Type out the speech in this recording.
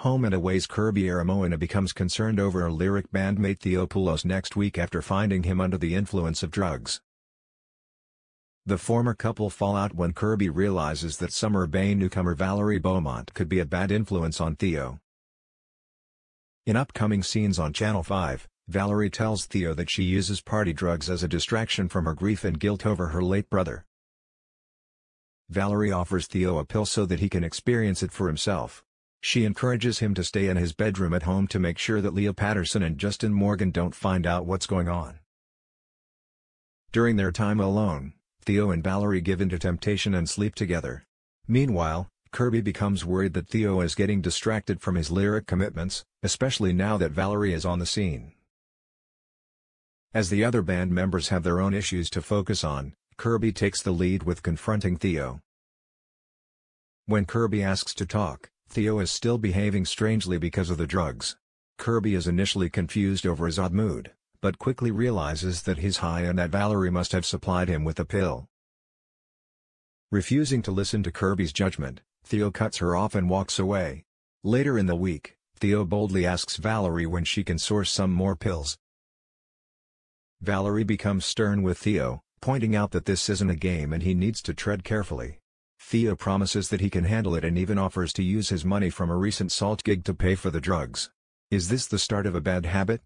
Home and Away's Kirby Aramoana becomes concerned over her Lyrik bandmate Theo Poulos next week after finding him under the influence of drugs. The former couple fall out when Kirby realizes that Summer Bay newcomer Valerie Beaumont could be a bad influence on Theo. In upcoming scenes on Channel 5, Valerie tells Theo that she uses party drugs as a distraction from her grief and guilt over her late brother. Valerie offers Theo a pill so that he can experience it for himself. She encourages him to stay in his bedroom at home to make sure that Leah Patterson and Justin Morgan don't find out what's going on. During their time alone, Theo and Valerie give in to temptation and sleep together. Meanwhile, Kirby becomes worried that Theo is getting distracted from his Lyrik commitments, especially now that Valerie is on the scene. As the other band members have their own issues to focus on, Kirby takes the lead with confronting Theo. When Kirby asks to talk, Theo is still behaving strangely because of the drugs. Kirby is initially confused over his odd mood but quickly realizes that he's high and that Valerie must have supplied him with a pill. Refusing to listen to Kirby's judgment, Theo cuts her off and walks away. Later in the week, Theo boldly asks Valerie when she can source some more pills. Valerie becomes stern with Theo, pointing out that this isn't a game and he needs to tread carefully. Theo promises that he can handle it and even offers to use his money from a recent salt gig to pay for the drugs. Is this the start of a bad habit?